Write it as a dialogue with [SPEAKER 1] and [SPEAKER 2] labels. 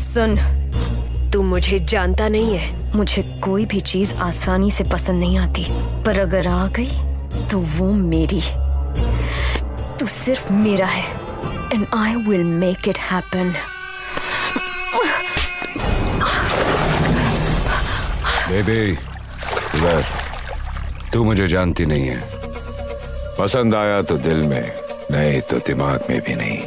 [SPEAKER 1] सुन, तू मुझे जानता नहीं है। मुझे कोई भी चीज़ आसानी से पसंद नहीं आती। पर अगर आ गई तो वो मेरी। तू सिर्फ़ मेरा है and I will make it happen
[SPEAKER 2] baby इधर। तू मुझे जानती नहीं है। पसंद आया तो दिल में, नहीं तो दिमाग में भी नहीं।